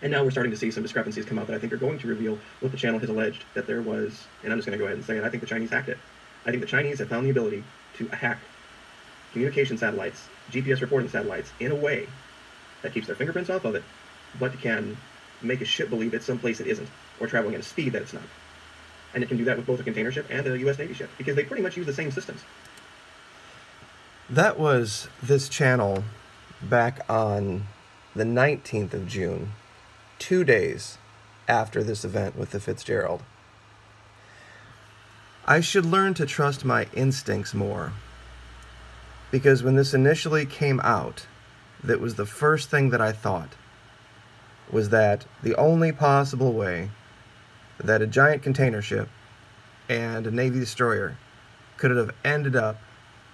And now we're starting to see some discrepancies come out that I think are going to reveal what the channel has alleged that there was, and I'm just going to go ahead and say it, I think the Chinese hacked it. I think the Chinese have found the ability to hack communication satellites, GPS reporting satellites, in a way that keeps their fingerprints off of it, but can make a ship believe it's someplace it isn't, or traveling at a speed that it's not. And it can do that with both a container ship and a U.S. Navy ship, because they pretty much use the same systems. That was this channel back on the 19th of June, two days after this event with the Fitzgerald. I should learn to trust my instincts more. Because when this initially came out, that was the first thing that I thought was that the only possible way that a giant container ship and a Navy destroyer could have ended up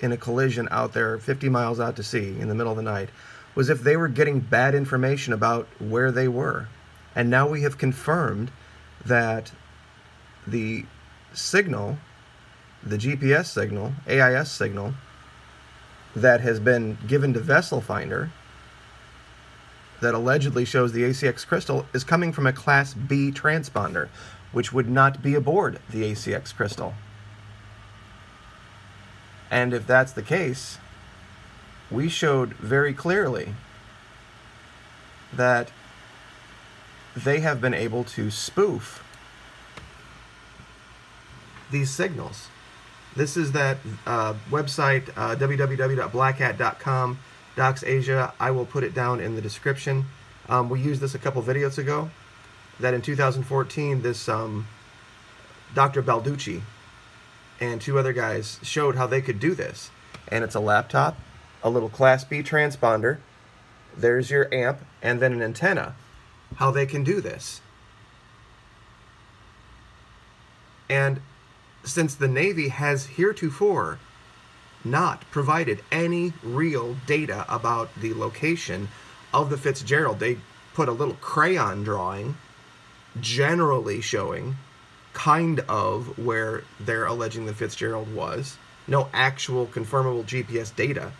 in a collision out there 50 miles out to sea in the middle of the night was if they were getting bad information about where they were. And now we have confirmed that the signal, the GPS signal, AIS signal, that has been given to Vessel Finder that allegedly shows the ACX crystal is coming from a Class B transponder, which would not be aboard the ACX crystal. And if that's the case, we showed very clearly that they have been able to spoof these signals. This is that uh, website, uh, www.blackhat.com, Docs Asia. I will put it down in the description. Um, we used this a couple videos ago. That in 2014, this um, Dr. Balduzzi and two other guys showed how they could do this. And it's a laptop, a little Class B transponder, there's your amp, and then an antenna. How they can do this. And since the Navy has heretofore not provided any real data about the location of the Fitzgerald, they put a little crayon drawing generally showing kind of where they're alleging the Fitzgerald was. No actual confirmable GPS data.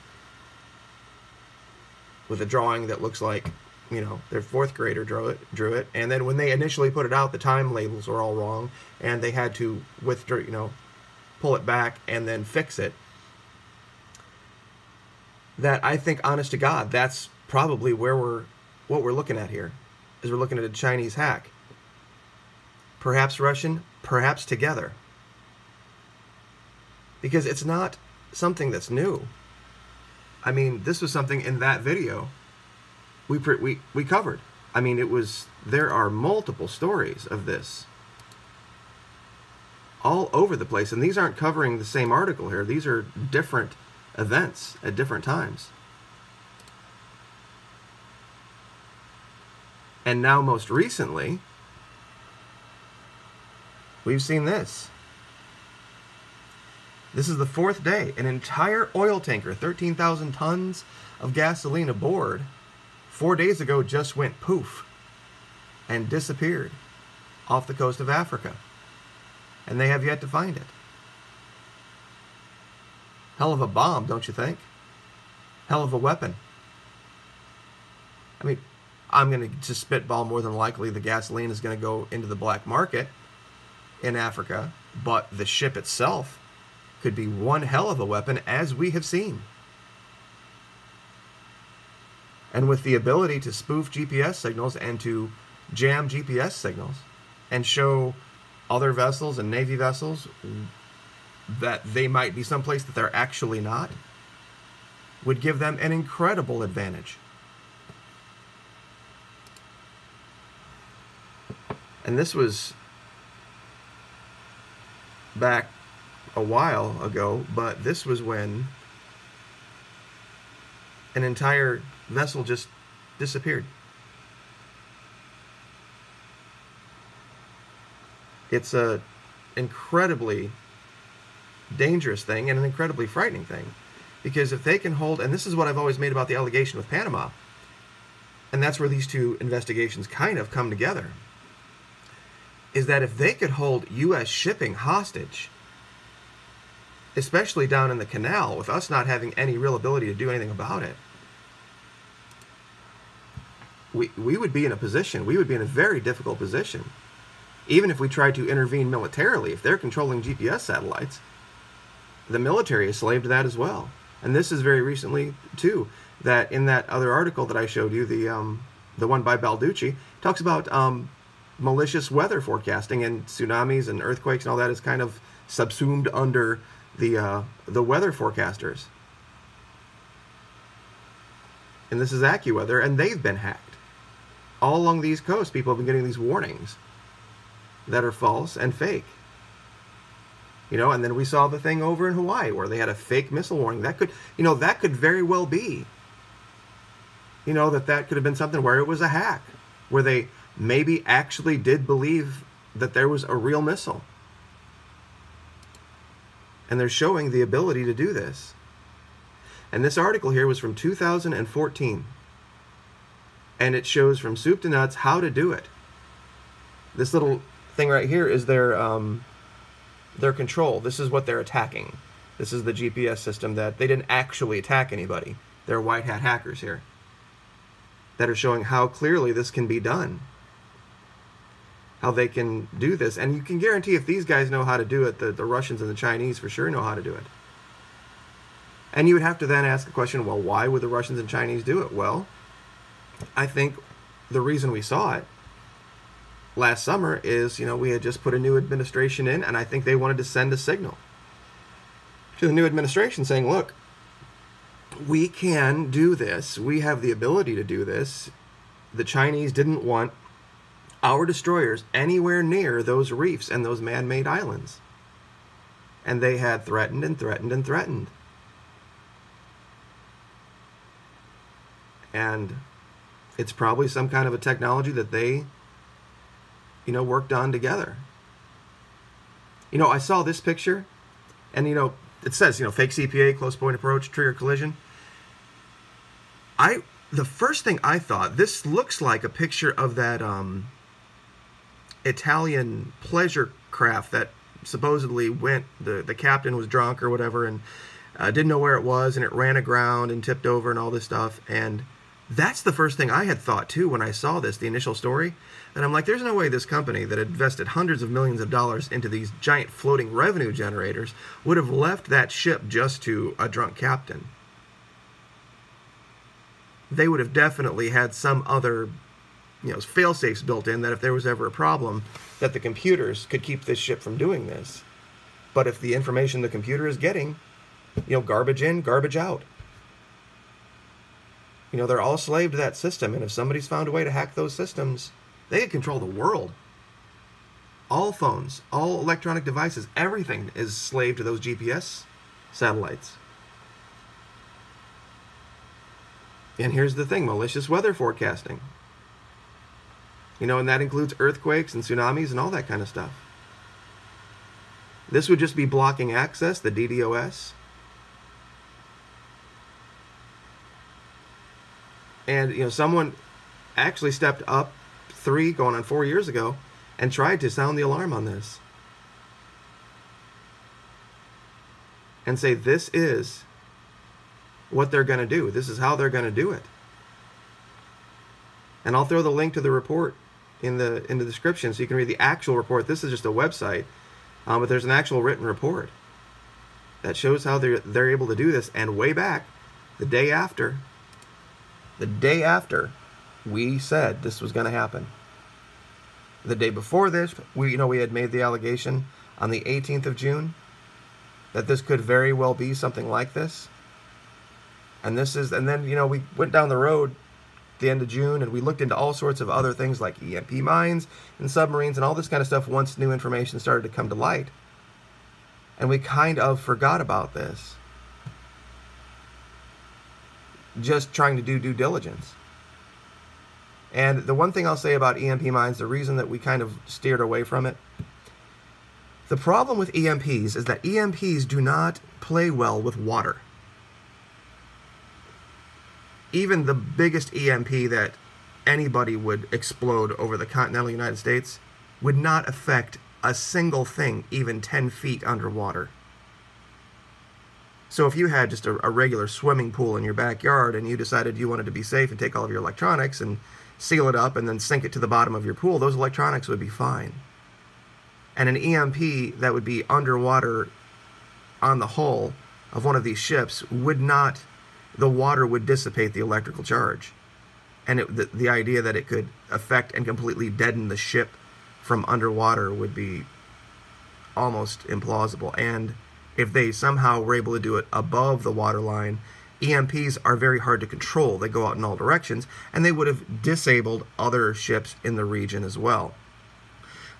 With a drawing that looks like, you know, their fourth grader drew it, drew it, and then when they initially put it out, the time labels were all wrong, and they had to withdraw, you know, pull it back and then fix it. That I think, honest to God, that's probably where we're, what we're looking at here, is we're looking at a Chinese hack perhaps Russian, perhaps together. Because it's not something that's new. I mean, this was something in that video we we we covered. I mean, it was there are multiple stories of this all over the place and these aren't covering the same article here. These are different events at different times. And now most recently, We've seen this. This is the fourth day. An entire oil tanker, 13,000 tons of gasoline aboard, four days ago just went poof and disappeared off the coast of Africa. And they have yet to find it. Hell of a bomb, don't you think? Hell of a weapon. I mean, I'm going to just spitball more than likely the gasoline is going to go into the black market in Africa, but the ship itself could be one hell of a weapon, as we have seen. And with the ability to spoof GPS signals and to jam GPS signals and show other vessels and Navy vessels that they might be someplace that they're actually not, would give them an incredible advantage. And this was back a while ago, but this was when an entire vessel just disappeared. It's a incredibly dangerous thing and an incredibly frightening thing because if they can hold and this is what I've always made about the allegation with Panama and that's where these two investigations kind of come together is that if they could hold U.S. shipping hostage, especially down in the canal, with us not having any real ability to do anything about it, we, we would be in a position, we would be in a very difficult position. Even if we tried to intervene militarily, if they're controlling GPS satellites, the military is slave to that as well. And this is very recently, too, that in that other article that I showed you, the, um, the one by Balduzzi, talks about um, malicious weather forecasting and tsunamis and earthquakes and all that is kind of subsumed under the, uh, the weather forecasters. And this is AccuWeather, and they've been hacked. All along the East Coast, people have been getting these warnings that are false and fake. You know, and then we saw the thing over in Hawaii where they had a fake missile warning. That could, you know, that could very well be. You know, that that could have been something where it was a hack, where they maybe actually did believe that there was a real missile. And they're showing the ability to do this. And this article here was from 2014. And it shows from soup to nuts how to do it. This little thing right here is their um, their control. This is what they're attacking. This is the GPS system that they didn't actually attack anybody. They're white hat hackers here that are showing how clearly this can be done. How they can do this. And you can guarantee if these guys know how to do it, the, the Russians and the Chinese for sure know how to do it. And you would have to then ask the question well, why would the Russians and Chinese do it? Well, I think the reason we saw it last summer is, you know, we had just put a new administration in, and I think they wanted to send a signal to the new administration saying, look, we can do this. We have the ability to do this. The Chinese didn't want our destroyers anywhere near those reefs and those man made islands. And they had threatened and threatened and threatened. and it's probably some kind of a technology that they you know worked on together. You know i saw this picture and you know it says you know fake cpa close point approach trigger collision. I the first thing i thought this looks like a picture of that um italian pleasure craft that supposedly went the the captain was drunk or whatever and uh, didn't know where it was and it ran aground and tipped over and all this stuff and that's the first thing I had thought too when I saw this, the initial story. And I'm like, there's no way this company that invested hundreds of millions of dollars into these giant floating revenue generators would have left that ship just to a drunk captain. They would have definitely had some other, you know, fail safes built in that if there was ever a problem, that the computers could keep this ship from doing this. But if the information the computer is getting, you know, garbage in, garbage out. You know, they're all slave to that system, and if somebody's found a way to hack those systems, they control the world. All phones, all electronic devices, everything is slave to those GPS satellites. And here's the thing malicious weather forecasting. You know, and that includes earthquakes and tsunamis and all that kind of stuff. This would just be blocking access, the DDoS. And you know, someone actually stepped up three, going on four years ago, and tried to sound the alarm on this. And say this is what they're going to do. This is how they're going to do it. And I'll throw the link to the report in the in the description so you can read the actual report. This is just a website, um, but there's an actual written report that shows how they're they're able to do this. And way back, the day after, the day after we said this was going to happen. The day before this, we you know we had made the allegation on the 18th of June that this could very well be something like this. And this is and then you know we went down the road the end of June and we looked into all sorts of other things like EMP mines and submarines and all this kind of stuff once new information started to come to light. And we kind of forgot about this just trying to do due diligence. And the one thing I'll say about EMP mines, the reason that we kind of steered away from it, the problem with EMPs is that EMPs do not play well with water. Even the biggest EMP that anybody would explode over the continental United States would not affect a single thing even 10 feet underwater. So if you had just a, a, regular swimming pool in your backyard and you decided you wanted to be safe and take all of your electronics and seal it up and then sink it to the bottom of your pool, those electronics would be fine. And an EMP that would be underwater on the hull of one of these ships would not, the water would dissipate the electrical charge. And it, the, the idea that it could affect and completely deaden the ship from underwater would be almost implausible. And if they somehow were able to do it above the waterline, EMPs are very hard to control. They go out in all directions, and they would have disabled other ships in the region as well.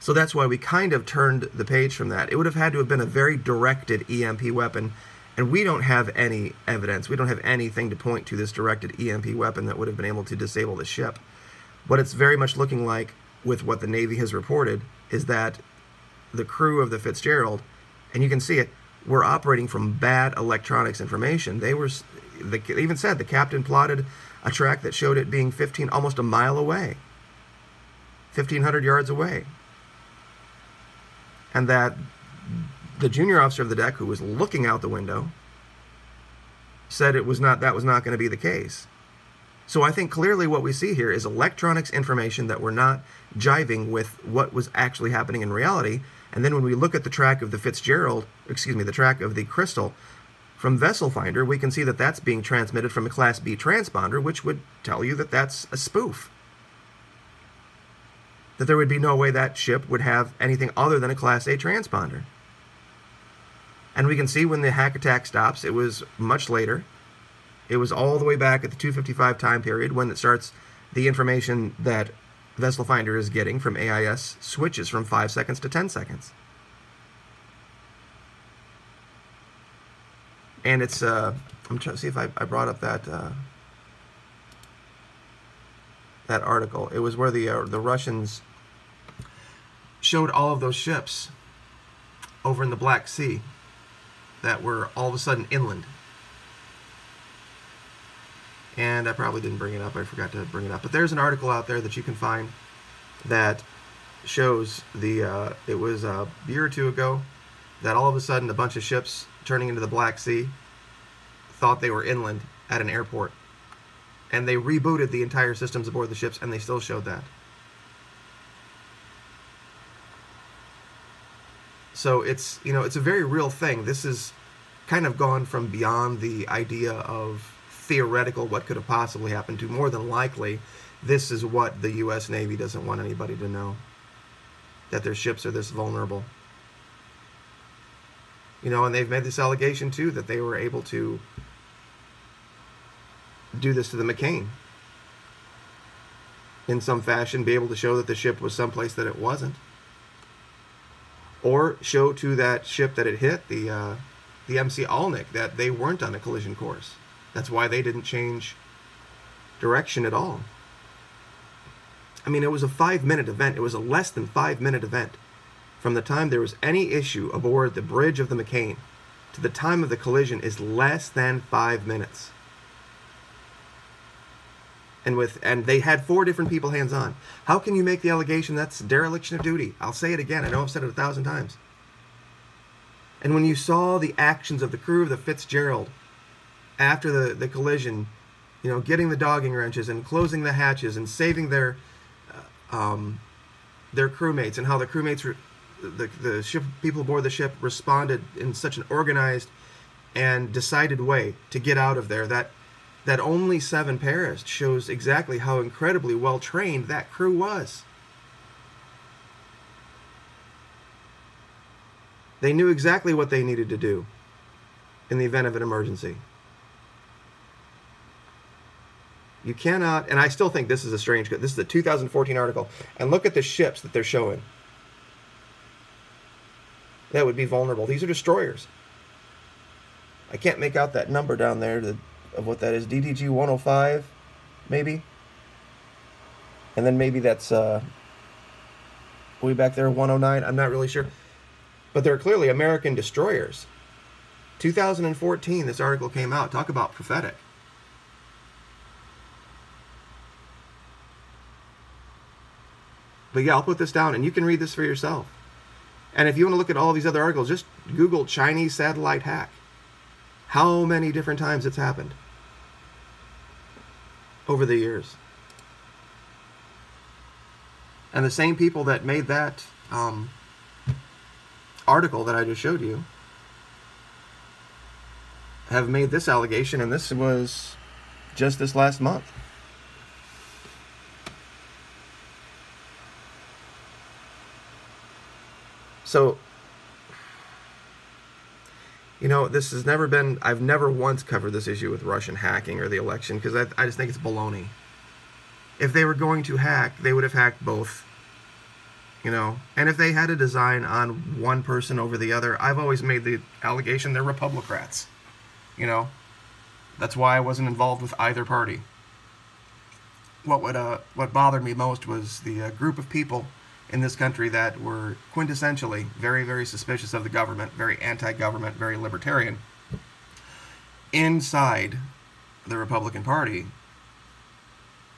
So that's why we kind of turned the page from that. It would have had to have been a very directed EMP weapon, and we don't have any evidence. We don't have anything to point to this directed EMP weapon that would have been able to disable the ship. What it's very much looking like, with what the Navy has reported, is that the crew of the Fitzgerald, and you can see it, were operating from bad electronics information. They were, they even said the captain plotted a track that showed it being 15, almost a mile away, 1,500 yards away, and that the junior officer of the deck, who was looking out the window, said it was not that was not going to be the case. So I think clearly what we see here is electronics information that were not jiving with what was actually happening in reality. And then when we look at the track of the Fitzgerald, excuse me, the track of the Crystal from Vessel Finder, we can see that that's being transmitted from a Class B transponder, which would tell you that that's a spoof. That there would be no way that ship would have anything other than a Class A transponder. And we can see when the hack attack stops, it was much later. It was all the way back at the 255 time period when it starts the information that Vessel Finder is getting from AIS switches from 5 seconds to 10 seconds. And it's, uh, I'm trying to see if I, I brought up that, uh, that article. It was where the, uh, the Russians showed all of those ships over in the Black Sea that were all of a sudden inland. And I probably didn't bring it up. I forgot to bring it up. But there's an article out there that you can find that shows the. Uh, it was a year or two ago that all of a sudden a bunch of ships turning into the Black Sea thought they were inland at an airport, and they rebooted the entire systems aboard the ships, and they still showed that. So it's you know it's a very real thing. This is kind of gone from beyond the idea of theoretical what could have possibly happened to more than likely this is what the US Navy doesn't want anybody to know that their ships are this vulnerable. You know, and they've made this allegation too that they were able to do this to the McCain in some fashion, be able to show that the ship was someplace that it wasn't, or show to that ship that it hit the uh, the MC Alnic that they weren't on a collision course. That's why they didn't change direction at all. I mean, it was a five minute event. It was a less than five minute event. From the time there was any issue aboard the bridge of the McCain to the time of the collision is less than five minutes. And with and they had four different people hands on. How can you make the allegation that's dereliction of duty? I'll say it again. I know I've said it a thousand times. And when you saw the actions of the crew of the Fitzgerald after the, the collision, you know, getting the dogging wrenches and closing the hatches and saving their uh, um, their crewmates and how the crewmates re- the the ship people aboard the ship responded in such an organized and decided way to get out of there that that only seven perished shows exactly how incredibly well trained that crew was. They knew exactly what they needed to do in the event of an emergency. You cannot, and I still think this is a strange. This is a 2014 article, and look at the ships that they're showing. That would be vulnerable. These are destroyers. I can't make out that number down there to, of what that is. DDG 105, maybe. And then maybe that's uh, way back there 109. I'm not really sure, but they're clearly American destroyers. 2014, this article came out. Talk about prophetic. But yeah, I'll put this down and you can read this for yourself. And if you want to look at all these other articles, just Google Chinese satellite hack. How many different times it's happened over the years. And the same people that made that um, article that I just showed you have made this allegation, and this was just this last month. So, you know, this has never been, I've never once covered this issue with Russian hacking or the election because I, I just think it's baloney. If they were going to hack, they would have hacked both. You know, and if they had a design on one person over the other, I've always made the allegation they're Republicrats. You know, that's why I wasn't involved with either party. What would uh, what bothered me most was the uh, group of people in this country that were quintessentially very, very suspicious of the government, very anti-government, very libertarian. Inside the Republican Party,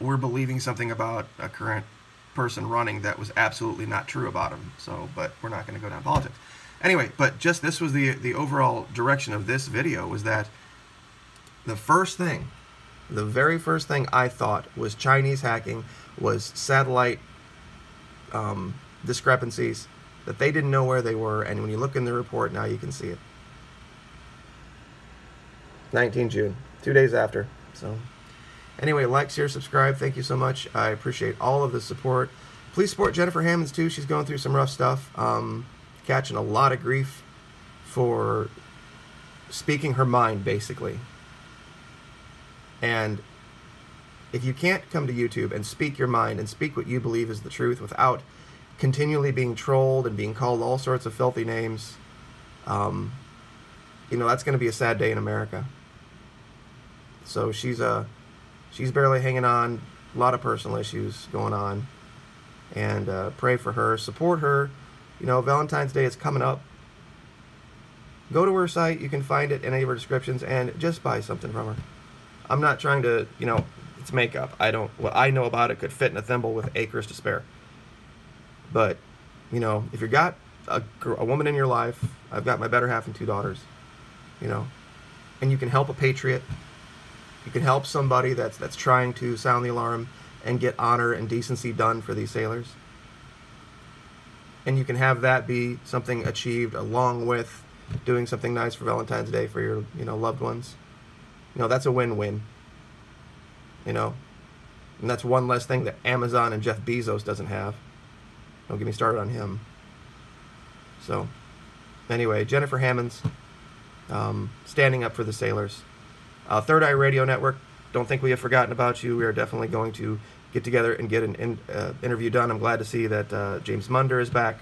were believing something about a current person running that was absolutely not true about him. So, but we're not going to go down politics. Anyway, but just this was the the overall direction of this video was that the first thing, the very first thing I thought was Chinese hacking was satellite um, discrepancies that they didn't know where they were, and when you look in the report now, you can see it. 19 June, two days after. So, anyway, like, share, subscribe. Thank you so much. I appreciate all of the support. Please support Jennifer Hammonds too. She's going through some rough stuff, um, catching a lot of grief for speaking her mind, basically. And if you can't come to YouTube and speak your mind and speak what you believe is the truth without continually being trolled and being called all sorts of filthy names, um, you know that's going to be a sad day in America. So she's uh, she's barely hanging on. A lot of personal issues going on, and uh, pray for her, support her. You know, Valentine's Day is coming up. Go to her site. You can find it in any of her descriptions, and just buy something from her. I'm not trying to, you know, it's makeup. I don't, what I know about it could fit in a thimble with acres to spare. But, you know, if you've got a, a woman in your life, I've got my better half and two daughters, you know, and you can help a patriot, you can help somebody that's that's trying to sound the alarm and get honor and decency done for these sailors. And you can have that be something achieved along with doing something nice for Valentine's Day for your, you know, loved ones. You know, that's a win-win. You know, and that's one less thing that Amazon and Jeff Bezos doesn't have. Don't get me started on him. So, anyway, Jennifer Hammonds, um, standing up for the sailors. Uh, Third Eye Radio Network, don't think we have forgotten about you. We are definitely going to get together and get an in, uh, interview done. I'm glad to see that uh, James Munder is back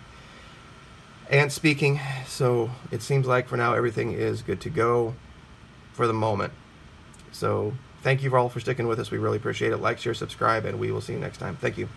and speaking. So it seems like for now everything is good to go for the moment. So thank you for all for sticking with us. We really appreciate it. Like, share, subscribe, and we will see you next time. Thank you.